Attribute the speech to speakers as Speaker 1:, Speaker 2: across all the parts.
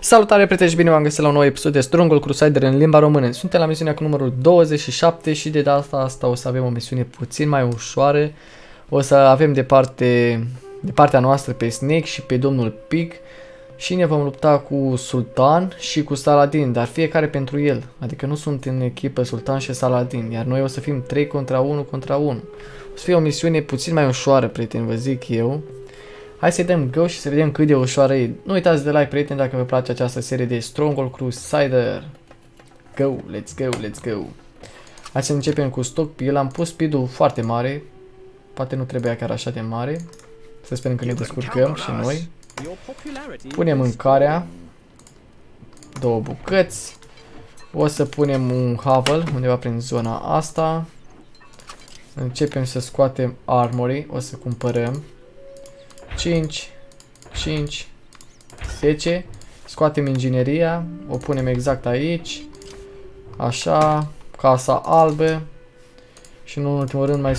Speaker 1: Salutare prieteni și bine v-am găsit la un nou episod de Stronghold Crusader în limba română. Suntem la misiunea cu numărul 27 și de data asta o să avem o misiune puțin mai ușoară. O să avem de, parte, de partea noastră pe Snake și pe domnul Pig și ne vom lupta cu Sultan și cu Saladin, dar fiecare pentru el. Adică nu sunt în echipă Sultan și Saladin, iar noi o să fim 3 contra 1 contra 1. O să fie o misiune puțin mai ușoară, prieteni, vă zic eu. Hai să-i dăm go și să vedem cât de ușoară e. Nu uitați de like, prieteni, dacă vă place această serie de Stronghold Crusader. Go, let's go, let's go. Hai să începem cu stockpile. Am pus speed-ul foarte mare. Poate nu trebuia chiar așa de mare. Să sperăm că ne descurcăm și noi. Punem mâncarea. Două bucăți. O să punem un hovel undeva prin zona asta. Începem să scoatem armory. O să cumpărăm. 5, 5, 10. Scoatem ingineria, o punem exact aici. Așa, casa albă. Și în ultimul rând mai,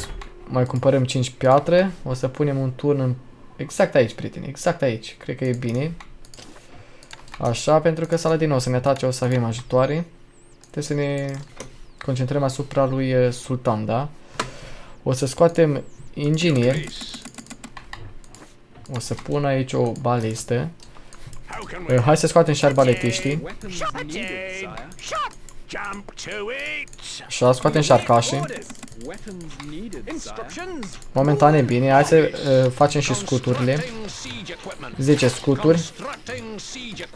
Speaker 1: mai cumpărăm 5 piatre. O să punem un turn în, exact aici, prieteni, exact aici. Cred că e bine. Așa, pentru că sala din nou să ne atace, o să avem ajutoare. Trebuie să ne concentrăm asupra lui uh, Sultan, da? O să scoatem inginier. O să pun aici o balistă. Uh, hai să scoatem și arbaletiștii. Așa, scoatem și arcașii. Momentan e bine. Hai să uh, facem și scuturile. 10 scuturi.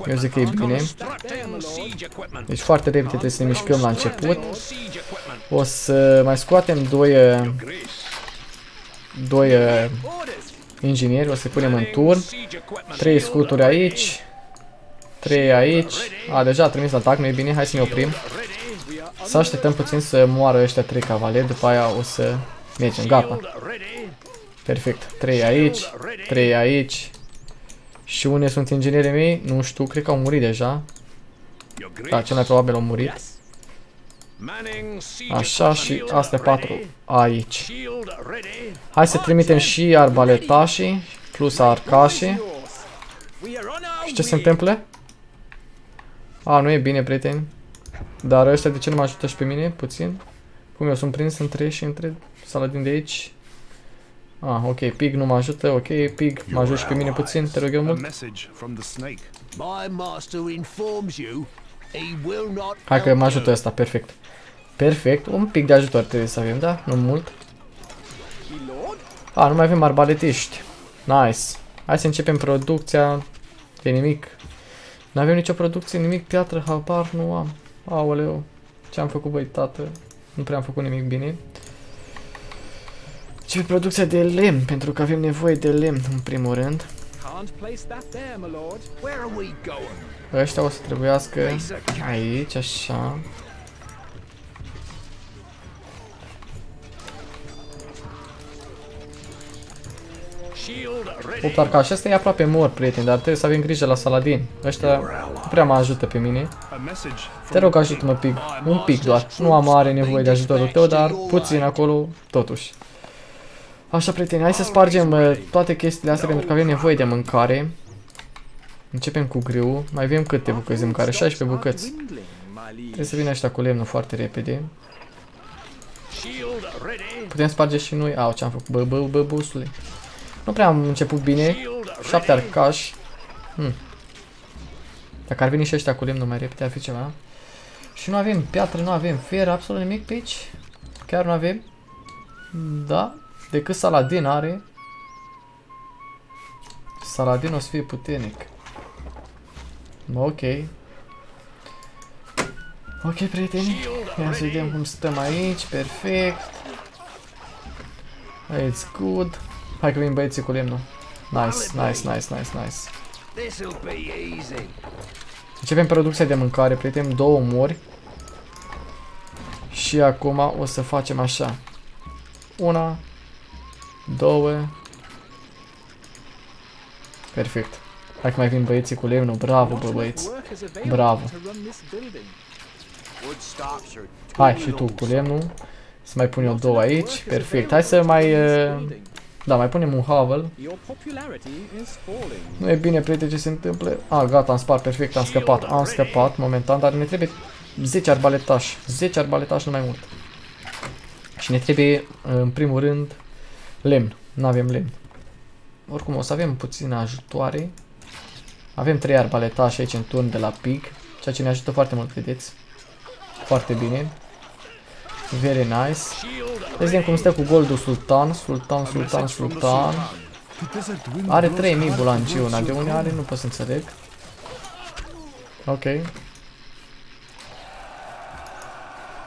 Speaker 1: Eu zic că e bine. Deci foarte repede trebuie să ne mișcăm la început. O să mai scoatem doi... Uh, doi... Uh, ingineri, o să punem în turn. 3 scuturi aici. 3 aici. A, deja a trimis atac, nu e bine, hai să ne oprim. Să așteptăm puțin să moară ăștia 3 cavaleri, după aia o să mergem, gata. Perfect, 3 aici, 3 aici. Și unde sunt inginerii mei? Nu știu, cred că au murit deja. Da, cel mai probabil au murit. Așa și astea patru aici. Hai să trimitem și arbaletașii plus arcașii. Și ce se întâmplă? A, nu e bine, prieteni. Dar ăștia de ce nu mă ajută și pe mine? Puțin. Cum eu sunt prins între și între saladin de aici. Ah, ok, Pig nu mă ajută, ok, Pig mă ajută și pe mine puțin, te rog eu mult. Hai că mă ajută ăsta, perfect. Perfect, un pic de ajutor trebuie să avem, da? Nu mult. A, nu mai avem arbaletiști. Nice. Hai să începem producția de nimic. Nu avem nicio producție, nimic, piatră, habar nu am. Aoleu, ce am făcut băi, tată? Nu prea am făcut nimic bine. Ce producția de lemn, pentru că avem nevoie de lemn în primul rând. Ăștia o să trebuiască aici, așa. 8 arcași. Ăsta e aproape mor, prieteni, dar trebuie să avem grijă la Saladin. Ăștia nu prea mă ajută pe mine. Te rog, ajută-mă pic. Un pic doar. Nu am mare nevoie de ajutorul tău, dar puțin acolo, totuși. Așa, prieteni, hai să spargem uh, toate chestiile astea pentru că avem nevoie de mâncare. Începem cu grâu. Mai avem câte bucăți de mâncare? 16 bucăți. Trebuie să vină ăștia cu lemnul foarte repede. Putem sparge și noi. Au, ce-am făcut? Bă, bă, bă, busule. Nu prea am început bine. 7 arcași. Hmm. Dacă ar veni și ăștia cu lemnul mai repede, ar fi ceva. Și nu avem piatră, nu avem fer, absolut nimic pe aici. Chiar nu avem. Da. Decât Saladin are. Saladin o să fie puternic. Ok. Ok, prieteni. Ia să vedem cum stăm aici. Perfect. It's good. Hai că vin băieții cu lemnul. Nice, nice, nice, nice, nice. Începem producția de mâncare, prieteni, două mori. Și acum o să facem așa. Una, două. Perfect. Hai că mai vin băieții cu lemnul. Bravo, bă, băieți. Bravo. Hai și tu cu lemnul. Să mai pun eu două aici. Perfect. Hai să mai... Uh, Da, mai punem un Havel.
Speaker 2: Your popularity is falling.
Speaker 1: Nu e bine, prieteni, ce se întâmplă. A, gata, am spart perfect, am scăpat. Am scăpat momentan, dar ne trebuie 10 arbaletași. 10 arbaletași, nu mai mult. Și ne trebuie, în primul rând, lemn. Nu avem lemn. Oricum, o să avem puține ajutoare. Avem 3 arbaletași aici în turn de la pig, ceea ce ne ajută foarte mult, vedeți. Foarte bine. Very nice. Vedem cum stă cu goldul sultan, sultan, sultan, sultan. Are 3000 bulangiuna, de unde are nu pot să înțeleg. Ok.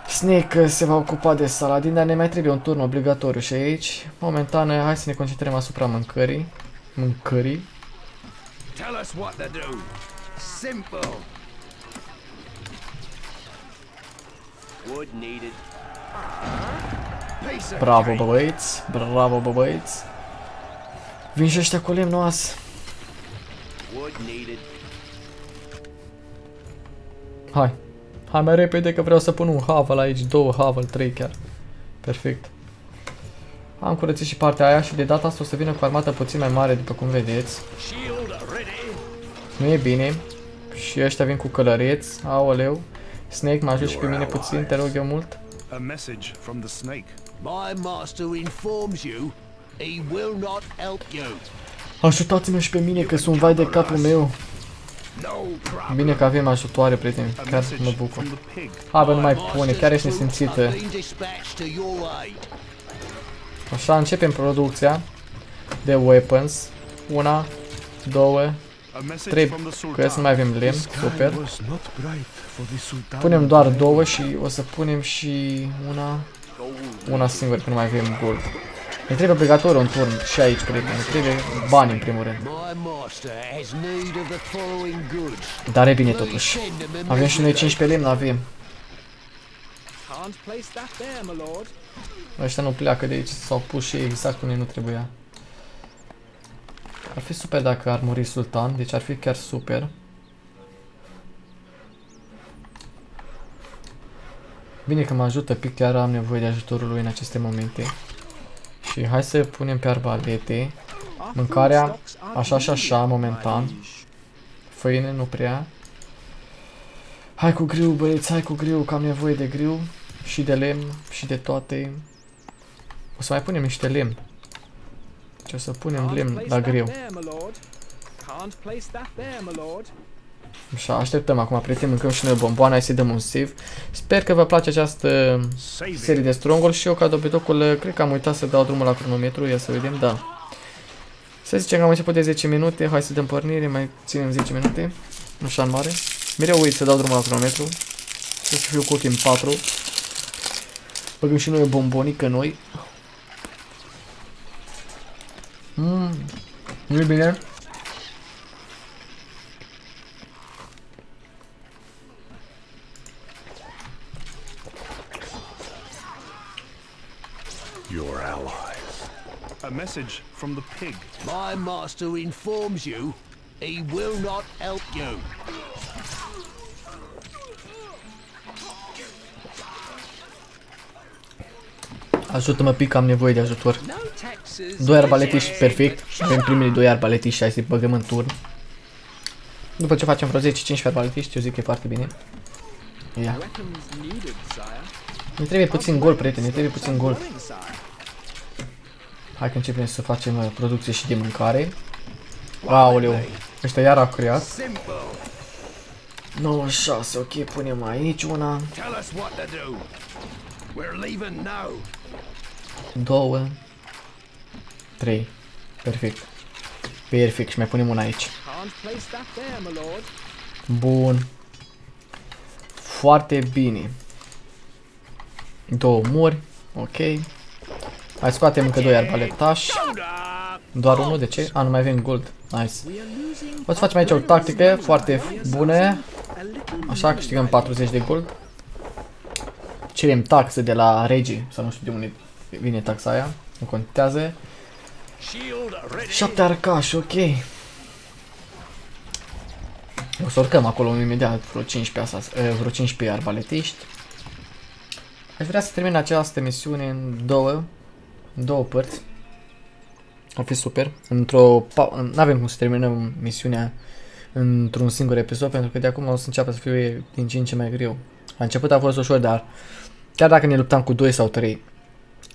Speaker 1: Snake se va ocupa de Saladin, dar ne mai trebuie un turn obligatoriu și aici. Momentan, hai să ne concentrăm asupra mâncării. Mâncării.
Speaker 3: Tell us what to do. Simple. Wood needed. Piece of
Speaker 1: Bravo,
Speaker 3: cake.
Speaker 1: bă băieți. Bravo, bă băieți. Vin și ăștia cu lemn noas.
Speaker 3: Wood needed.
Speaker 1: Hai. Hai mai repede că vreau să pun un havel aici, două havel, trei chiar. Perfect. Am curățit și partea aia și de data asta o să vină cu armată puțin mai mare, după cum vedeți.
Speaker 3: Shield ready.
Speaker 1: Nu e bine. Și ăștia vin cu călăreți. Aoleu. Snake, mă ajut și pe mine puțin, te rog eu mult.
Speaker 4: A message from the snake.
Speaker 3: My master informs you he will not help you.
Speaker 1: Ajutați-mă și pe mine că sunt vai de capul meu.
Speaker 3: No problem.
Speaker 1: Bine că avem ajutoare, prieteni.
Speaker 4: A
Speaker 1: Chiar
Speaker 4: message
Speaker 1: mă bucur.
Speaker 4: from the pig.
Speaker 1: Hai bă, nu mai
Speaker 3: My
Speaker 1: pune,
Speaker 3: master's
Speaker 1: chiar ești
Speaker 3: troops
Speaker 1: nesimțită.
Speaker 3: have been dispatched to your aid.
Speaker 1: Așa, începem producția de weapons. Una, două,
Speaker 4: A message
Speaker 1: trei
Speaker 4: from the sultan.
Speaker 1: cărți, nu mai avem lemn,
Speaker 4: The sky
Speaker 1: super.
Speaker 4: was not bright for the sultan.
Speaker 1: Punem doar două și o să punem și una, una singură, că nu mai avem gold. Ne trebuie obligatoriu un turn și aici, prieteni. Ne trebuie bani în primul rând.
Speaker 3: My master has need of the following goods.
Speaker 1: Dar e bine
Speaker 3: Please
Speaker 1: totuși.
Speaker 3: send them
Speaker 1: Avem și noi
Speaker 3: immediately.
Speaker 1: 15 lemn, avem.
Speaker 2: Can't place that there, my lord.
Speaker 1: Ăștia nu pleacă de aici, s-au pus și ei exact unde nu trebuia. Ar fi super dacă ar muri sultan, deci ar fi chiar super. Bine că mă ajută pic, chiar am nevoie de ajutorul lui în aceste momente. Și hai să punem pe arbalete.
Speaker 2: Our
Speaker 1: Mâncarea,
Speaker 2: food stocks are
Speaker 1: așa și așa,
Speaker 2: depleted,
Speaker 1: momentan.
Speaker 2: my liege.
Speaker 1: Făine nu prea. Hai cu griu, băieți, hai cu griu, că am nevoie de griu. Și de lemn, și de toate. O să mai punem niște lemn. Ce o să punem
Speaker 2: Can't
Speaker 1: lemn
Speaker 2: place
Speaker 1: la
Speaker 2: that
Speaker 1: griu.
Speaker 2: there, my lord. Can't place that there, my lord.
Speaker 1: Așa, așteptăm acum, prieteni, mâncăm și noi bomboane, hai să dăm un save. Sper că vă place această serie
Speaker 4: Saving.
Speaker 1: de Stronghold și eu ca dobitocul, cred că am uitat să dau drumul la cronometru, ia să vedem, da. Să zicem că am început de 10 minute, hai să dăm pornire, mai ținem 10 minute, așa în mare. Mereu uit să dau drumul la cronometru, să fiu cu ochii în 4. Băgăm și noi o bombonică noi. Mmm, nu e bine?
Speaker 4: Your allies. A message from the pig.
Speaker 3: My master informs you he will not help you.
Speaker 1: Ajută-mă pic, am nevoie de ajutor.
Speaker 3: No taxes.
Speaker 1: Doi arbaletiști, perfect. Avem primii doi arbaletiști, hai să-i băgăm în turn. După ce facem vreo 10-15 arbaletiști, eu zic că e foarte bine. Ia.
Speaker 2: Weapons needed, sire.
Speaker 1: Ne trebuie puțin gol, prieteni, ne trebuie puțin gol.
Speaker 2: Warning, sire.
Speaker 1: Hai că începem să facem uh, producție și de mâncare. Aoleu, ăștia iar au creat.
Speaker 3: Simple.
Speaker 1: 96, ok, punem aici una, 2, 3. Perfect. Perfect. Și mai punem una aici. Bun. Foarte bine. Două muri. Ok. Hai scoatem încă doi arbaletași. Doar unul, de ce? A, nu mai avem gold. Nice. O să facem aici o tactică foarte bună. Așa, câștigăm 40 de gold. Cerem taxe de la regi, Să nu știu de unde vine taxa aia. Nu contează.
Speaker 3: Shield ready.
Speaker 1: 7 arcași, ok. O să urcăm acolo imediat vreo 15, asas, eh, vreo 15 arbaletiști. Aș vrea să termin această misiune în două, în două părți. Ar fi super. Într-o... Nu avem cum să terminăm misiunea într-un singur episod, pentru că de acum o să înceapă să fie din ce în ce mai greu. La început a fost ușor, dar chiar dacă ne luptam cu 2 sau 3,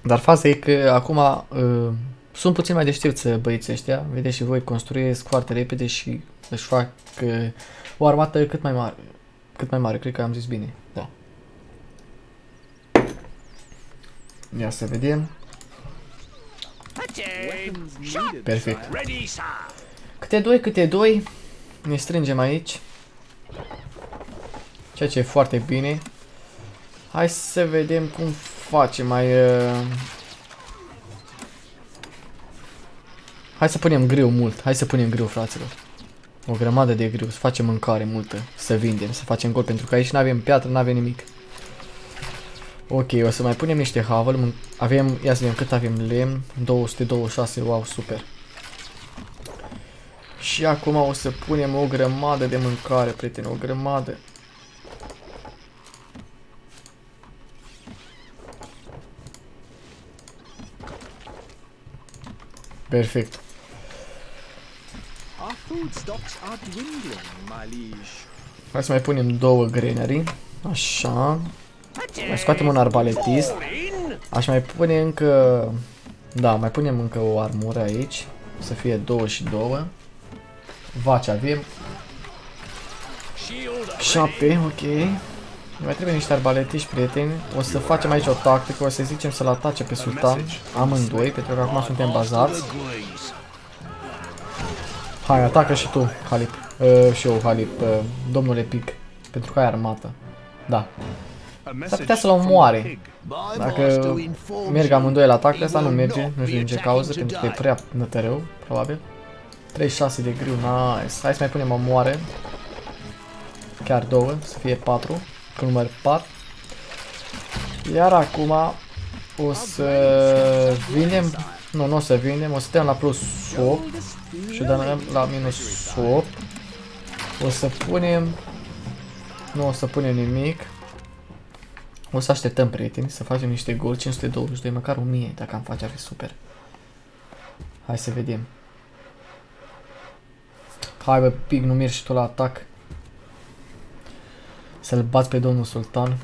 Speaker 1: dar faza e că acum uh, sunt puțin mai deștepți băieții ăștia, vedeți și voi, construiesc foarte repede și își fac uh, o armată cât mai mare. Cât mai mare, cred că am zis bine, da. Ia să vedem.
Speaker 2: Weapons needed,
Speaker 1: Perfect.
Speaker 2: sire.
Speaker 3: Ready, sir.
Speaker 1: Câte doi, câte doi. Ne strângem aici. Ceea ce e foarte bine. Hai să vedem cum facem mai... Uh... Hai să punem greu mult. Hai să punem greu, fraților. O grămadă de greu. Să facem mâncare multă. Să vindem, să facem gol. Pentru că aici nu avem piatră, nu avem nimic. Ok, o să mai punem niște havel. Avem, ia să vedem cât avem lemn. 226, wow, super. Și acum o să punem o grămadă de mâncare, prieteni, o grămadă. Perfect.
Speaker 2: Our food stocks are dwindling, my liege.
Speaker 1: Hai să mai punem două granary. Așa. Mai scoatem un arbaletist. Aș mai pune încă... Da, mai punem încă o armură aici. Să fie două și două. Vaci avem. 7, ok. Mai trebuie niște arbaletiști, prieteni. O să facem aici o tactică, o să zicem să-l atace pe sultan. Amândoi, pentru că acum suntem bazați. Hai, atacă și tu, Halip. Uh, și eu, Halip, uh, domnul Epic. Pentru că ai armată. Da.
Speaker 4: A message
Speaker 1: putea să-l
Speaker 4: from the
Speaker 1: omoare.
Speaker 4: pig.
Speaker 3: My
Speaker 1: Dacă
Speaker 3: master informs
Speaker 1: merg
Speaker 3: you
Speaker 1: amândoi la atac,
Speaker 3: he
Speaker 1: asta nu
Speaker 3: will
Speaker 1: merge,
Speaker 3: not
Speaker 1: nu știu
Speaker 3: be
Speaker 1: din ce
Speaker 3: attacking
Speaker 1: cauză, pentru că e
Speaker 3: today.
Speaker 1: prea nătăreu, probabil. 36 de griu, nice. Hai să mai punem o moare. Chiar două, să fie 4, cu număr 4. Iar acum o să vindem, nu, nu o să vindem, o să dăm la plus 8 și dăm la minus 8. O să punem, nu o să punem nimic. O să așteptăm, prieteni, să facem niște gol, 522, măcar 1000, dacă am face ar fi super. Hai să vedem. Hai bă, pig, nu mergi și tu la atac. Să-l bați pe domnul sultan.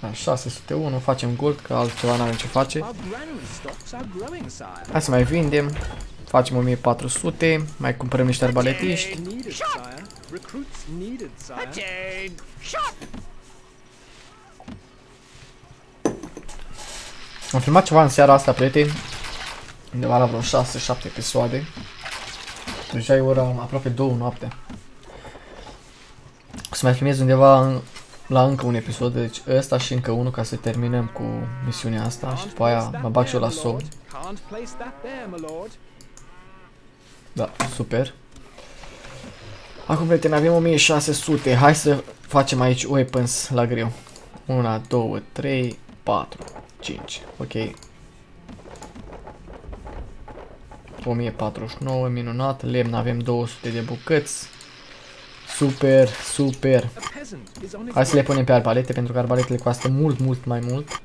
Speaker 1: La 601 facem gold, că altceva n-avem ce face.
Speaker 2: Our granary stocks are growing, sire.
Speaker 1: Hai să mai vindem. Facem 1400, mai cumpărăm niște arbaletiști.
Speaker 2: Needed, sire. Recruits needed, sire.
Speaker 1: Am filmat ceva în seara asta, prieteni. Undeva la vreo 6-7 episoade. Deja e ora aproape 2 noaptea. O să mai filmez undeva în, la încă un episod, deci ăsta și încă unul ca să terminăm cu misiunea asta și după aia mă bag și eu la somn.
Speaker 2: Can't place that there, my lord.
Speaker 1: Da, super. Acum, prieteni, avem 1600. Hai să facem aici weapons la greu. 1, 2, 3, 4, 5. Ok. 1049, minunat. Lemn avem 200 de bucăți. Super, super.
Speaker 2: A peasant is on his
Speaker 1: Hai să le
Speaker 2: way.
Speaker 1: punem pe arbalete, pentru că arbaletele costă mult, mult mai mult.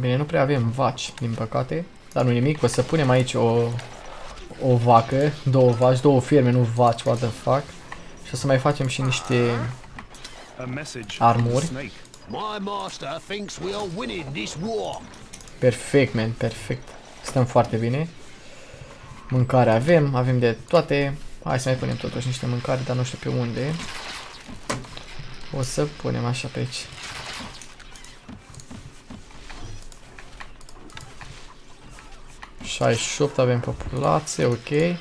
Speaker 1: Bine, nu prea avem vaci, din păcate. Dar nu nimic, o să punem aici o, o vacă, două vaci, două firme, nu vaci, what the fuck. Și o să mai facem și niște...
Speaker 4: A message
Speaker 1: Armor.
Speaker 4: from the snake.
Speaker 3: My master thinks we are winning this war.
Speaker 1: Perfect, man, perfect. Stăm foarte bine. Mâncare avem, avem de toate. Hai să mai punem totuși niște mâncare, dar nu știu pe unde. O să punem așa pe aici. ...68 avem populație, ok.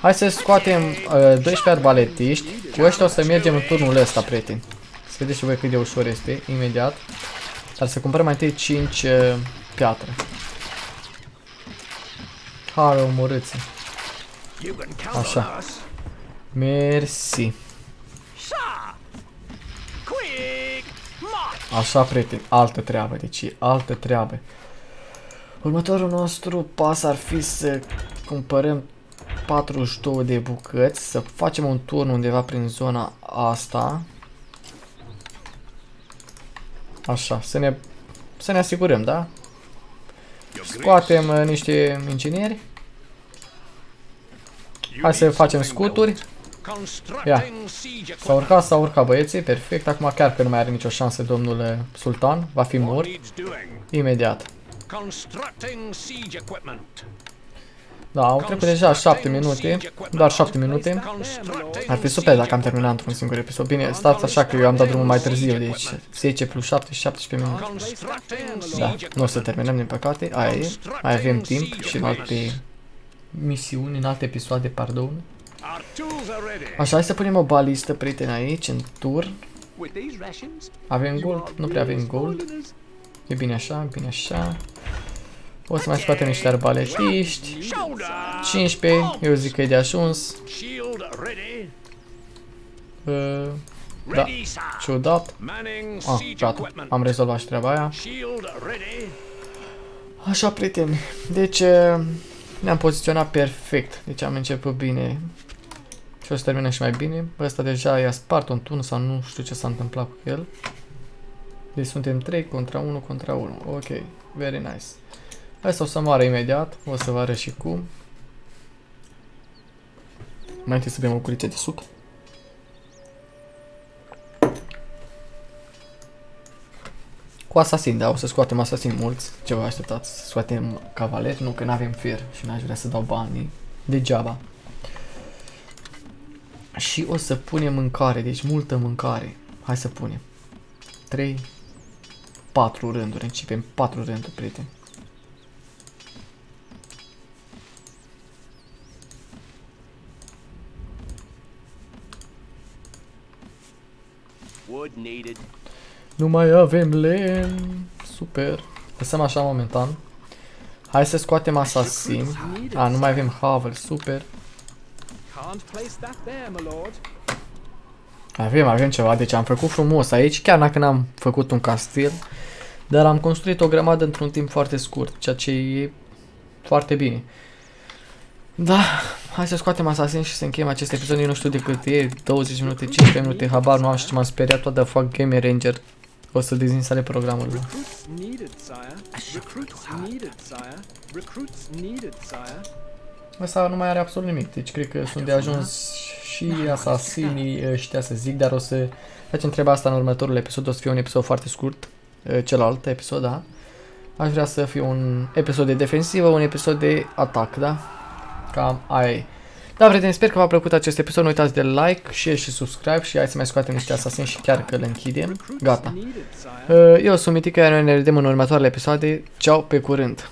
Speaker 1: Hai să scoatem uh, 12 arbaletiști. Cu ăștia o să mergem în turnul ăsta, prieteni. Să vedeți și voi cât de ușor este, imediat. Dar să cumpărăm mai întâi 5 uh, piatră. Hai, omorâți
Speaker 3: You can count
Speaker 1: Așa.
Speaker 3: on us.
Speaker 1: Mersi.
Speaker 3: Sir. Quick. March.
Speaker 1: Așa, prieteni, altă treabă, deci e altă treabă. Următorul nostru pas ar fi să cumpărăm 42 de bucăți, să facem un turn undeva prin zona asta. Așa, să ne, să ne asigurăm, da? Scoatem uh, niște ingineri. Hai să facem scuturi. Ia. S-a urcat, s-a urcat băieții, perfect. Acum chiar că nu mai are nicio șansă domnul uh, sultan, va fi mort. Imediat. Da, au trecut deja 7 minute, doar 7 minute. Ar fi super dacă am terminat într-un singur episod. Bine, stați așa că eu am dat drumul mai târziu, deci 10 plus 7 și 17 minute. Da, nu o să terminăm din păcate, aia e. Mai avem timp și în alte misiuni, în alte episoade, pardon. Așa, hai să punem o balistă, prieteni, aici, în tur. Avem gold? Nu prea avem gold. E bine așa, bine așa. O să mai scoatem niște arbaletiști. 15, eu zic că e de ajuns. Uh, da, ciudat. Ah, gata, am rezolvat și treaba aia. Așa, prieteni, deci uh, ne-am poziționat perfect. Deci am început bine și o să terminăm și mai bine. Ăsta deja i-a spart un tun sau nu știu ce s-a întâmplat cu el. Deci suntem 3 contra 1 contra 1. Ok, very nice. Asta o să moară imediat, o să vă arăt și cum. Mai întâi să bem o curiță de suc. Cu asasin, da, o să scoatem asasin mulți. Ce vă așteptați? Să scoatem cavaleri? Nu, că nu avem fier și n-aș vrea să dau banii degeaba. Și o să punem mâncare, deci multă mâncare. Hai să punem. 3, 4 rânduri, începem 4 rânduri, prieteni. Nu mai avem lemn. Super. Lăsăm așa momentan. Hai să scoatem asasin. A, nu mai avem havel. Super. Avem, avem ceva. Deci am făcut frumos aici. Chiar dacă n-am făcut un castel. Dar am construit o grămadă într-un timp foarte scurt. Ceea ce e foarte bine. Da, hai să scoatem Assassin și să încheiem acest episod. Eu nu știu de cât e, 20 minute, 15 minute, habar nu am și ce m-am speriat, what the fuck, Game Ranger. O să dezinsale programul. Ăsta nu mai are absolut nimic, deci cred că sunt de ajuns și asasinii ăștia să zic, dar o să facem treaba asta în următorul episod, o să fie un episod foarte scurt, celălalt episod, da? Aș vrea să fie un episod de defensivă, un episod de atac, da? Cam aia e. Da, prieteni, sper că v-a plăcut acest episod. Nu uitați de like, share și subscribe și hai să mai scoatem niște asasini și chiar că le închidem. Gata. Eu sunt Mitica, iar noi ne vedem în următoarele episoade. Ceau, pe curând!